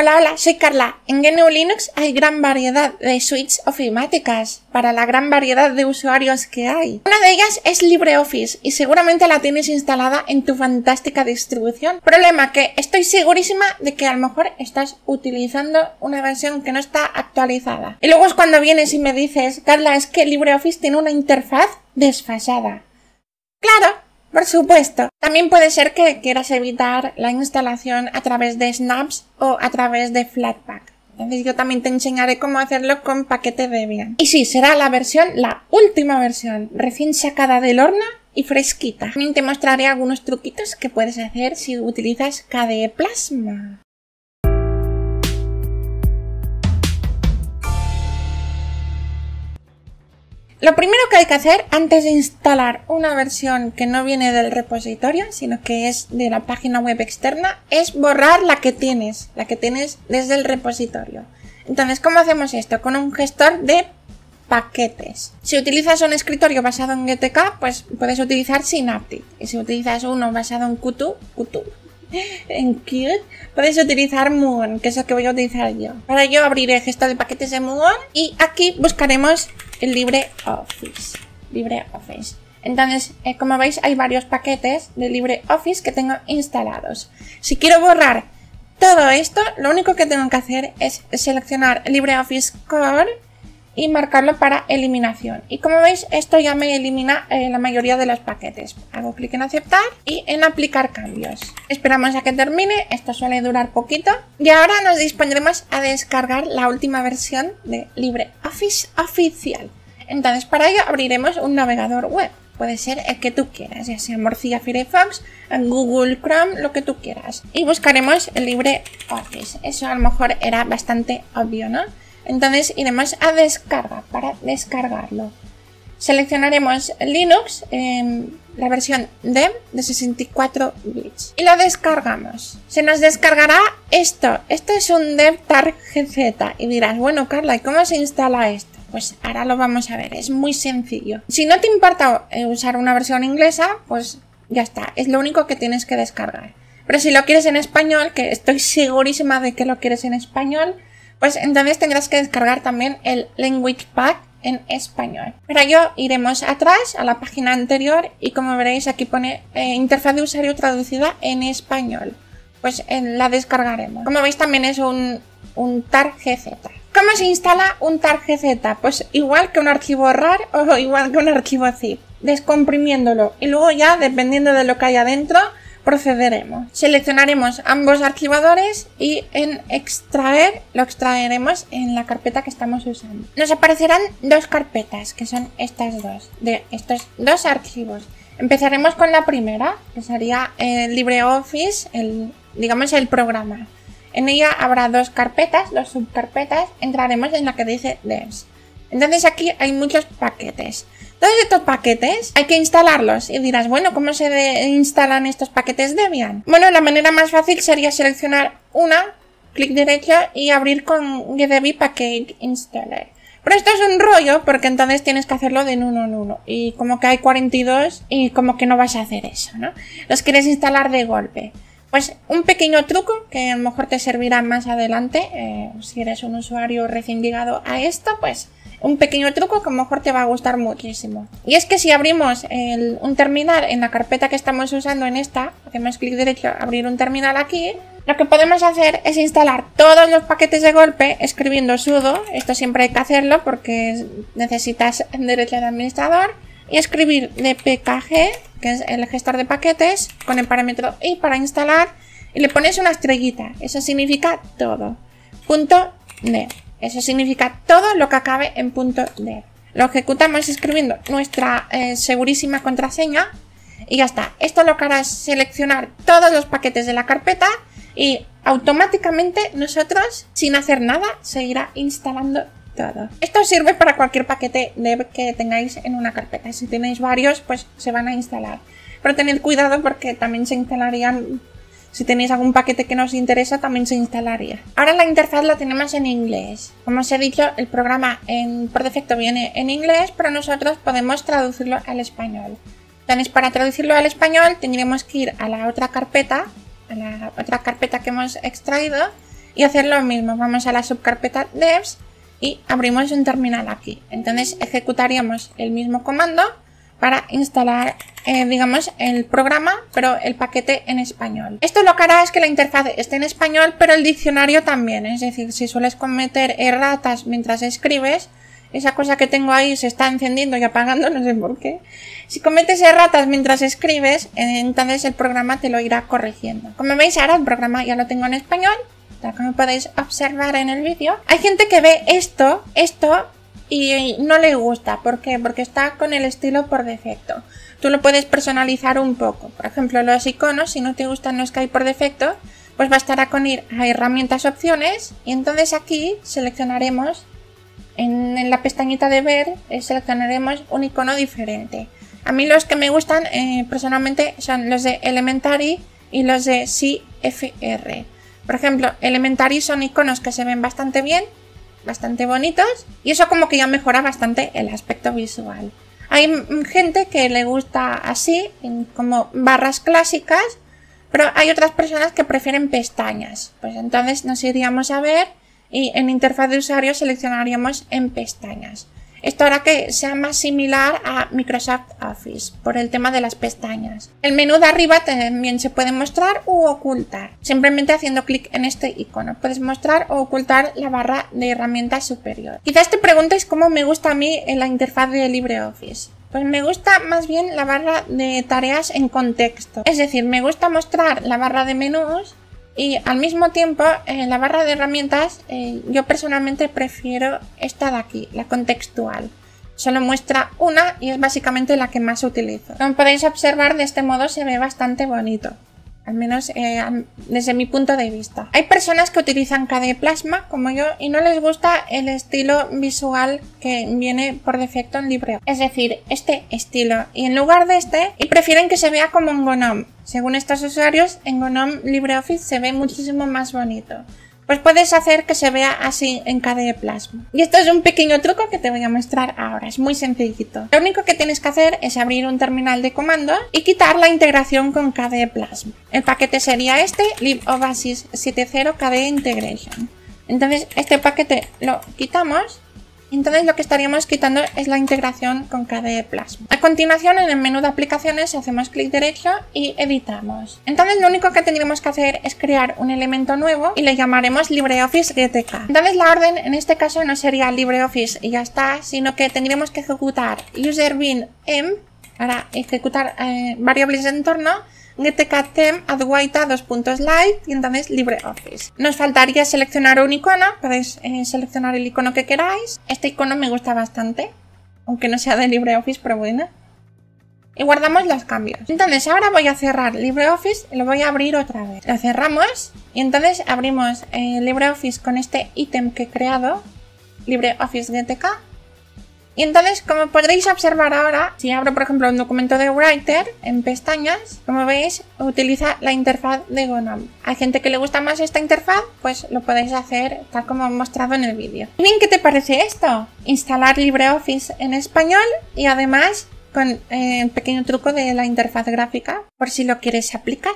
Hola, hola, soy Carla. En GNU Linux hay gran variedad de suites ofimáticas para la gran variedad de usuarios que hay. Una de ellas es LibreOffice y seguramente la tienes instalada en tu fantástica distribución. Problema que estoy segurísima de que a lo mejor estás utilizando una versión que no está actualizada. Y luego es cuando vienes y me dices, Carla, es que LibreOffice tiene una interfaz desfasada. Claro, por supuesto. También puede ser que quieras evitar la instalación a través de snaps o a través de Flatpak. Entonces yo también te enseñaré cómo hacerlo con paquete Debian. Y sí, será la versión, la última versión, recién sacada del horno y fresquita. También te mostraré algunos truquitos que puedes hacer si utilizas KDE Plasma. Lo primero que hay que hacer antes de instalar una versión que no viene del repositorio, sino que es de la página web externa, es borrar la que tienes, la que tienes desde el repositorio. Entonces, ¿cómo hacemos esto? Con un gestor de paquetes. Si utilizas un escritorio basado en GTK, pues puedes utilizar Synaptic. Y si utilizas uno basado en Qt, Qt, en Qt, puedes utilizar Muon, que es el que voy a utilizar yo. Para ello abriré el gestor de paquetes de Muon y aquí buscaremos el LibreOffice. LibreOffice. Entonces, eh, como veis, hay varios paquetes de LibreOffice que tengo instalados. Si quiero borrar todo esto, lo único que tengo que hacer es seleccionar LibreOffice Core y marcarlo para eliminación. Y como veis, esto ya me elimina eh, la mayoría de los paquetes. Hago clic en aceptar y en aplicar cambios. Esperamos a que termine, esto suele durar poquito. Y ahora nos dispondremos a descargar la última versión de LibreOffice oficial. Entonces para ello abriremos un navegador web. Puede ser el que tú quieras, ya sea Mozilla Firefox, Google Chrome, lo que tú quieras. Y buscaremos LibreOffice. Eso a lo mejor era bastante obvio, ¿no? Entonces iremos a descarga para descargarlo. Seleccionaremos Linux, en la versión DEM de 64 bits y lo descargamos. Se nos descargará esto. Esto es un DevTarGZ y dirás, bueno Carla, ¿y cómo se instala esto? Pues ahora lo vamos a ver, es muy sencillo. Si no te importa eh, usar una versión inglesa, pues ya está, es lo único que tienes que descargar. Pero si lo quieres en español, que estoy segurísima de que lo quieres en español, pues entonces tendrás que descargar también el Language Pack en español. Para ello iremos atrás a la página anterior y como veréis aquí pone eh, interfaz de usuario traducida en español. Pues la descargaremos. Como veis también es un, un TAR-GZ. ¿Cómo se instala un TAR-GZ? Pues igual que un archivo RAR o igual que un archivo zip. Descomprimiéndolo y luego ya dependiendo de lo que hay adentro procederemos. Seleccionaremos ambos archivadores y en extraer lo extraeremos en la carpeta que estamos usando. Nos aparecerán dos carpetas, que son estas dos, de estos dos archivos. Empezaremos con la primera, que sería el LibreOffice, el, digamos el programa. En ella habrá dos carpetas, dos subcarpetas, entraremos en la que dice devs. Entonces aquí hay muchos paquetes. Todos estos paquetes hay que instalarlos y dirás, bueno, ¿cómo se instalan estos paquetes Debian? Bueno, la manera más fácil sería seleccionar una, clic derecho y abrir con GDB Package Installer. Pero esto es un rollo porque entonces tienes que hacerlo de uno en uno y como que hay 42 y como que no vas a hacer eso, ¿no? Los quieres instalar de golpe. Pues un pequeño truco que a lo mejor te servirá más adelante eh, si eres un usuario recién llegado a esto, pues un pequeño truco que a lo mejor te va a gustar muchísimo. Y es que si abrimos un terminal en la carpeta que estamos usando en esta, hacemos clic derecho, abrir un terminal aquí, lo que podemos hacer es instalar todos los paquetes de golpe escribiendo sudo, esto siempre hay que hacerlo porque necesitas derecho de administrador, y escribir dpkg, que es el gestor de paquetes, con el parámetro i para instalar, y le pones una estrellita, eso significa todo. Punto net. Eso significa todo lo que acabe en punto .dev. Lo ejecutamos escribiendo nuestra eh, segurísima contraseña y ya está. Esto lo que hará es seleccionar todos los paquetes de la carpeta y automáticamente nosotros, sin hacer nada, seguirá instalando todo. Esto sirve para cualquier paquete dev que tengáis en una carpeta. Si tenéis varios, pues se van a instalar. Pero tened cuidado porque también se instalarían si tenéis algún paquete que nos interesa, también se instalaría. Ahora la interfaz la tenemos en inglés. Como os he dicho, el programa por defecto viene en inglés, pero nosotros podemos traducirlo al español. Entonces, para traducirlo al español, tendríamos que ir a la otra carpeta, a la otra carpeta que hemos extraído, y hacer lo mismo. Vamos a la subcarpeta devs y abrimos un terminal aquí. Entonces ejecutaríamos el mismo comando para instalar, eh, digamos, el programa, pero el paquete en español. Esto lo que hará es que la interfaz esté en español, pero el diccionario también. Es decir, si sueles cometer erratas mientras escribes, esa cosa que tengo ahí se está encendiendo y apagando, no sé por qué. Si cometes erratas mientras escribes, entonces el programa te lo irá corrigiendo. Como veis ahora el programa ya lo tengo en español, como podéis observar en el vídeo. Hay gente que ve esto, esto, y no le gusta. ¿Por qué? Porque está con el estilo por defecto. Tú lo puedes personalizar un poco. Por ejemplo, los iconos, si no te gustan los que hay por defecto, pues bastará con ir a herramientas opciones y entonces aquí seleccionaremos en, la pestañita de ver eh, seleccionaremos un icono diferente. A mí los que me gustan eh, personalmente son los de Elementary y los de CFR. Por ejemplo, Elementary son iconos que se ven bastante bien, bastante bonitos y eso como que ya mejora bastante el aspecto visual. Hay gente que le gusta así, como barras clásicas, pero hay otras personas que prefieren pestañas. Pues entonces nos iríamos a ver y en interfaz de usuario seleccionaríamos en pestañas. Esto hará que sea más similar a Microsoft Office por el tema de las pestañas. El menú de arriba también se puede mostrar u ocultar. Simplemente haciendo clic en este icono puedes mostrar o ocultar la barra de herramientas superior. Quizás te preguntes cómo me gusta a mí la interfaz de LibreOffice. Pues me gusta más bien la barra de tareas en contexto. Es decir, me gusta mostrar la barra de menús y al mismo tiempo, en la barra de herramientas, eh, yo personalmente prefiero esta de aquí, la contextual. Solo muestra una y es básicamente la que más utilizo. Como podéis observar, de este modo se ve bastante bonito al menos eh, desde mi punto de vista. Hay personas que utilizan KDE Plasma como yo y no les gusta el estilo visual que viene por defecto en LibreOffice, es decir, este estilo y en lugar de este y prefieren que se vea como en GNOME. Según estos usuarios, en GNOME LibreOffice se ve muchísimo más bonito pues puedes hacer que se vea así en KDE Plasma. Y esto es un pequeño truco que te voy a mostrar ahora, es muy sencillito. Lo único que tienes que hacer es abrir un terminal de comando y quitar la integración con KDE Plasma. El paquete sería este, LibOasis 70 KDE Integration. Entonces este paquete lo quitamos entonces lo que estaríamos quitando es la integración con KDE Plasma. A continuación en el menú de aplicaciones hacemos clic derecho y editamos. Entonces lo único que tendríamos que hacer es crear un elemento nuevo y le llamaremos LibreOffice GTK. Entonces la orden en este caso no sería LibreOffice y ya está, sino que tendríamos que ejecutar userbin m para ejecutar eh, variables de entorno getcatem adwaita dos y entonces LibreOffice. Nos faltaría seleccionar un icono, podéis eh, seleccionar el icono que queráis. Este icono me gusta bastante, aunque no sea de LibreOffice, pero bueno. Y guardamos los cambios. Entonces ahora voy a cerrar LibreOffice y lo voy a abrir otra vez. Lo cerramos y entonces abrimos eh, LibreOffice con este ítem que he creado, LibreOffice GTK y entonces, como podréis observar ahora, si abro por ejemplo un documento de Writer en pestañas, como veis, utiliza la interfaz de GNOME. Hay gente que le gusta más esta interfaz, pues lo podéis hacer tal como he mostrado en el vídeo. Bien, ¿qué te parece esto? Instalar LibreOffice en español y además con el eh, pequeño truco de la interfaz gráfica por si lo quieres aplicar.